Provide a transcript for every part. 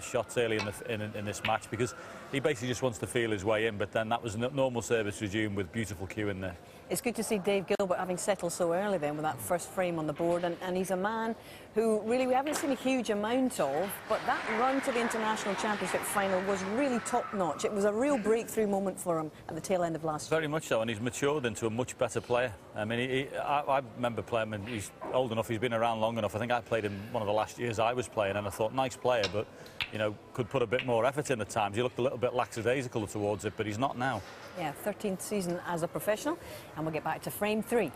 shots early in, the, in, in, this match because he basically just wants to feel his way in, but then that was a normal service resume with beautiful cue in there. It's good to see Dave Gilbert having settled so early then with that first frame on the board, and, and he's a man who really we haven't seen a huge amount of, but that run to the International Championship final was really top-notch. It was a real breakthrough moment for him at the tail end of last year. Very much so, and he's matured into a much better player. I mean, he, he, I, I, remember playing him, he's old enough, he's been around long enough. I think I played him one of the last years I was playing, and I thought, nice player, but you know, could put a bit more effort in at times. He looked a little bit lackadaisical towards it, but he's not now. Yeah, 13th season as a professional, and we'll get back to frame three.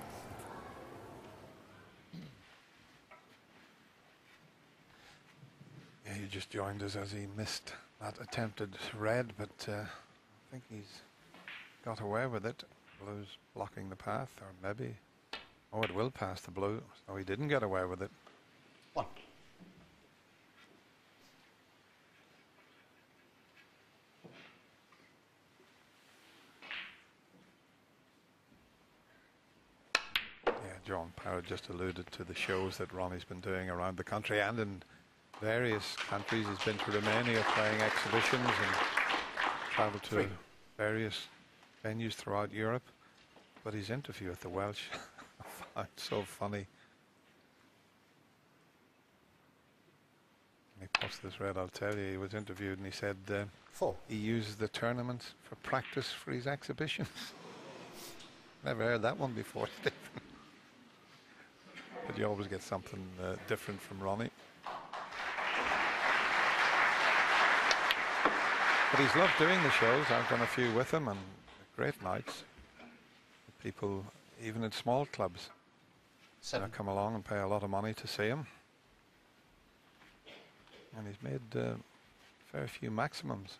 Yeah, he just joined us as he missed that attempted red, but uh, I think he's got away with it. Blue's blocking the path, or maybe... Oh, it will pass the blue, so he didn't get away with it. One. John Parrott just alluded to the shows that Ronnie's been doing around the country and in various countries. He's been to Romania playing exhibitions and travelled to Three. various venues throughout Europe. But his interview with the Welsh I find so funny. He pops this red, I'll tell you. He was interviewed and he said uh, Four. he uses the tournament for practice for his exhibitions. Never heard that one before, Stephen but you always get something uh, different from Ronnie. But he's loved doing the shows. I've done a few with him and great nights. People, even in small clubs, come along and pay a lot of money to see him. And he's made uh, a fair few maximums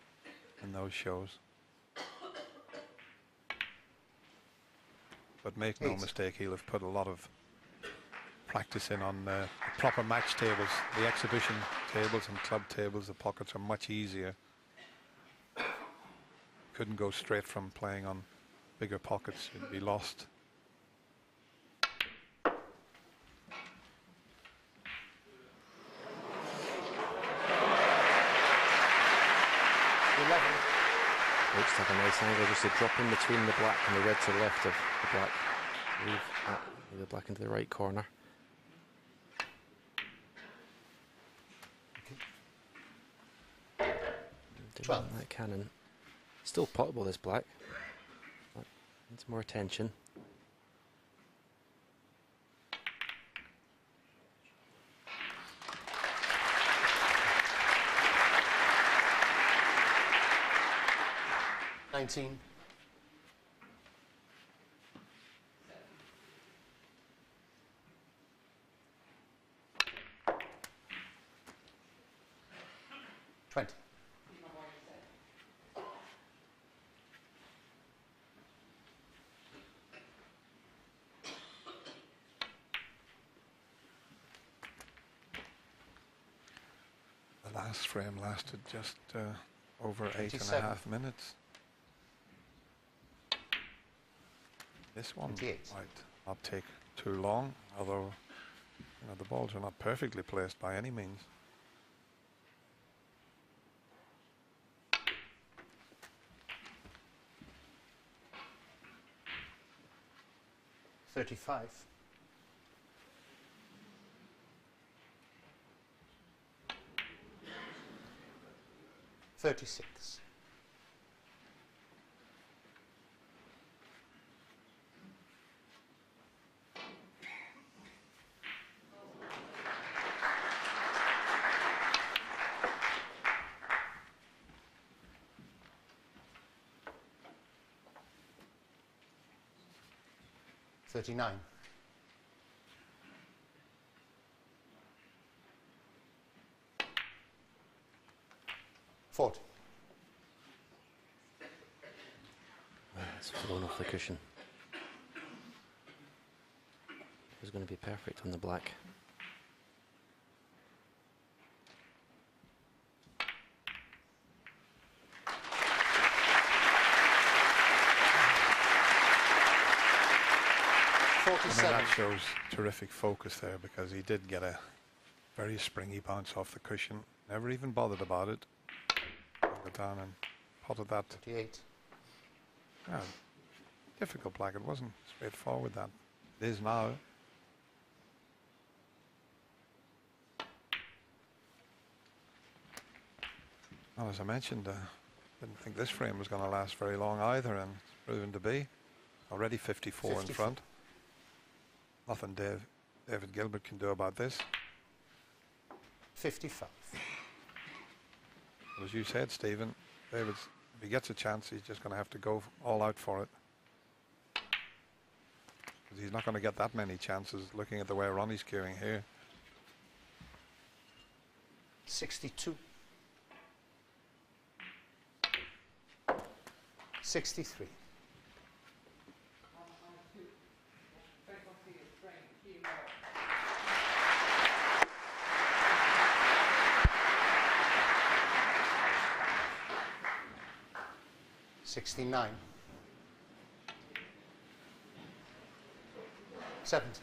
in those shows. But make no mistake, he'll have put a lot of practice in on uh, proper match tables. The exhibition tables and club tables, the pockets are much easier. Couldn't go straight from playing on bigger pockets, you'd be lost. Looks like a nice angle, just a drop in between the black and the red to the left of the black. Move the black into the right corner. 12. That cannon. Still potable, this black. Needs more attention. Nineteen. Twenty. Last frame lasted just uh, over eight and a half minutes. This one might not take too long, although you know, the balls are not perfectly placed by any means. Thirty-five. 36. Thirty-nine. 40. It's fallen off the cushion. It was going to be perfect on the black. I mean, that shows terrific focus there because he did get a very springy bounce off the cushion Never even bothered about it. Down and potted that. 38. Yeah, difficult black. It wasn't straightforward that. It is now. Well, as I mentioned, uh, didn't think this frame was going to last very long either, and it's proven to be. Already 54 in front. Nothing Dave, David Gilbert can do about this. 55. As you said, Stephen, David's, if he gets a chance, he's just going to have to go all out for it. 'Cause he's not going to get that many chances looking at the way Ronnie's cueing here. 62. 63. Sixty-nine. Seventy.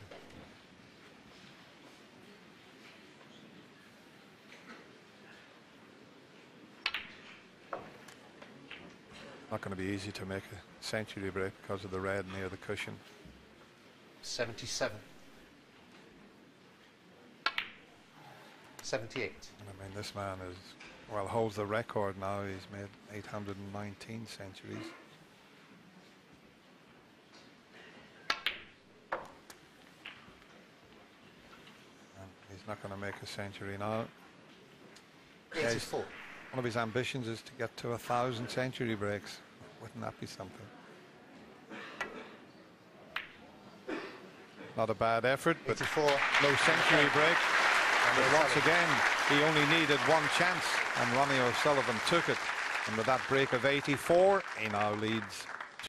Not going to be easy to make a century break because of the red near the cushion. 77. 78. And I mean, this man is, well, holds the record now. He's made 819 centuries. And he's not going to make a century now. 84. One of his ambitions is to get to a thousand century breaks. Wouldn't that be something? Not a bad effort, but 84. no century break. And once again, he only needed one chance, and Ronnie O'Sullivan took it. And with that break of 84, he now leads